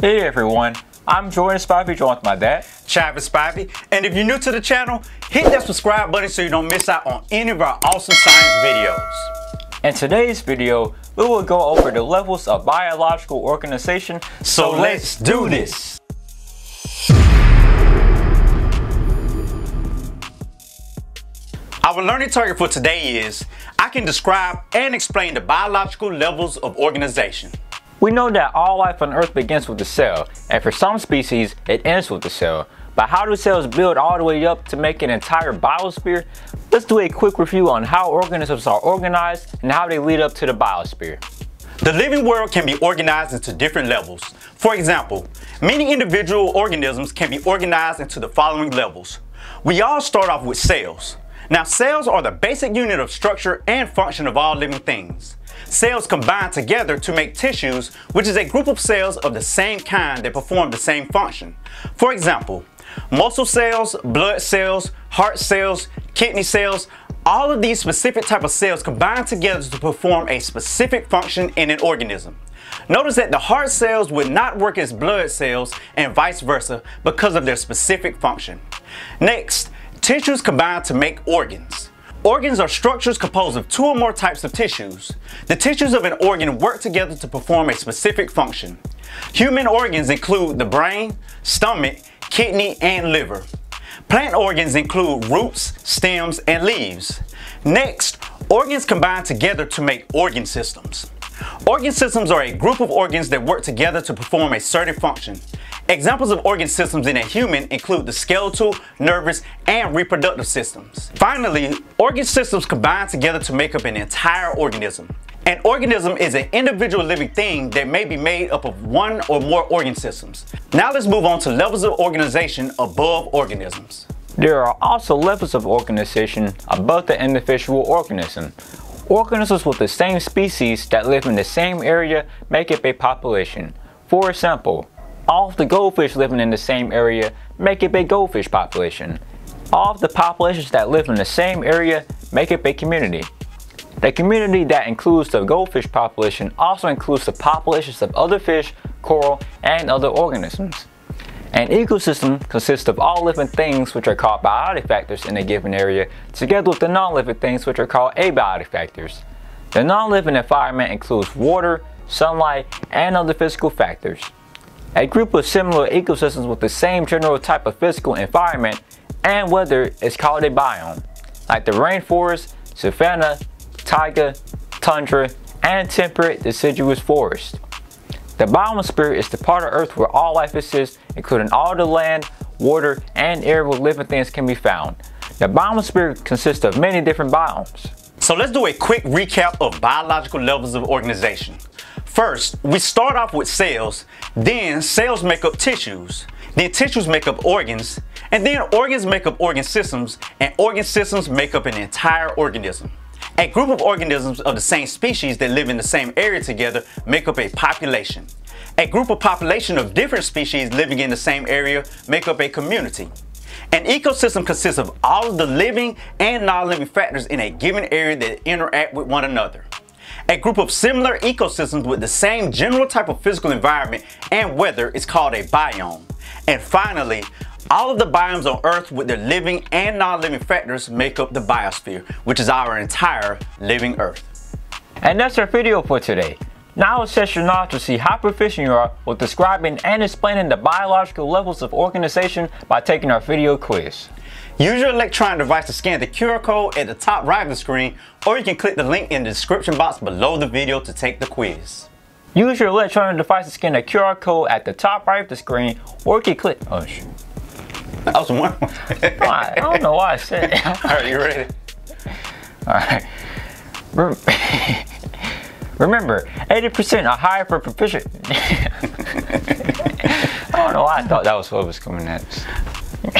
Hey everyone, I'm Jordan Spivey, joined with my dad, Chivas Spivey. And if you're new to the channel, hit that subscribe button so you don't miss out on any of our awesome science videos. In today's video, we will go over the levels of biological organization. So let's do this. Our learning target for today is, I can describe and explain the biological levels of organization. We know that all life on Earth begins with the cell, and for some species, it ends with the cell. But how do cells build all the way up to make an entire biosphere? Let's do a quick review on how organisms are organized and how they lead up to the biosphere. The living world can be organized into different levels. For example, many individual organisms can be organized into the following levels. We all start off with cells. Now cells are the basic unit of structure and function of all living things. Cells combine together to make tissues, which is a group of cells of the same kind that perform the same function. For example, muscle cells, blood cells, heart cells, kidney cells, all of these specific type of cells combine together to perform a specific function in an organism. Notice that the heart cells would not work as blood cells and vice versa because of their specific function. Next, Tissues combine to make organs. Organs are structures composed of two or more types of tissues. The tissues of an organ work together to perform a specific function. Human organs include the brain, stomach, kidney, and liver. Plant organs include roots, stems, and leaves. Next, organs combine together to make organ systems. Organ systems are a group of organs that work together to perform a certain function. Examples of organ systems in a human include the skeletal, nervous, and reproductive systems. Finally, organ systems combine together to make up an entire organism. An organism is an individual living thing that may be made up of one or more organ systems. Now let's move on to levels of organization above organisms. There are also levels of organization above the individual organism. Organisms with the same species that live in the same area make up a population. For example, all of the goldfish living in the same area make up a goldfish population. All of the populations that live in the same area make up a community. The community that includes the goldfish population also includes the populations of other fish, coral, and other organisms. An ecosystem consists of all living things which are called biotic factors in a given area, together with the non-living things which are called abiotic factors. The non-living environment includes water, sunlight, and other physical factors. A group of similar ecosystems with the same general type of physical environment and weather is called a biome, like the rainforest, savanna, taiga, tundra, and temperate deciduous forest. The biosphere is the part of Earth where all life exists, including all the land, water, and air where living things can be found. The biosphere consists of many different biomes. So let's do a quick recap of biological levels of organization. First, we start off with cells, then cells make up tissues, then tissues make up organs, and then organs make up organ systems, and organ systems make up an entire organism. A group of organisms of the same species that live in the same area together make up a population. A group of population of different species living in the same area make up a community. An ecosystem consists of all of the living and non-living factors in a given area that interact with one another a group of similar ecosystems with the same general type of physical environment and weather is called a biome. And finally, all of the biomes on Earth with their living and non-living factors make up the biosphere, which is our entire living Earth. And that's our video for today. Now it's your knowledge to see how proficient you are with describing and explaining the biological levels of organization by taking our video quiz. Use your electronic device to scan the QR code at the top right of the screen, or you can click the link in the description box below the video to take the quiz. Use your electronic device to scan the QR code at the top right of the screen, or you can click. Oh shit. That was one. I don't know why I said it. Alright, you ready? Alright. Remember, 80% are higher for proficient. I don't know why I thought that was what was coming next.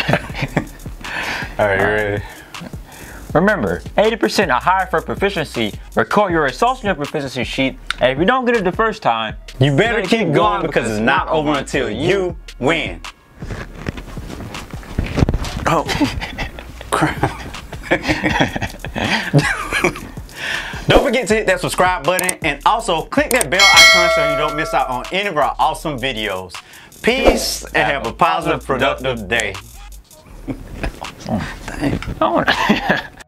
Alright, you ready? Remember, 80% are higher for proficiency. Record your associate proficiency sheet, and if you don't get it the first time, you better keep, keep going because it's not over until you win. Oh, crap. Forget to hit that subscribe button and also click that bell icon so you don't miss out on any of our awesome videos. Peace and have a positive, productive day.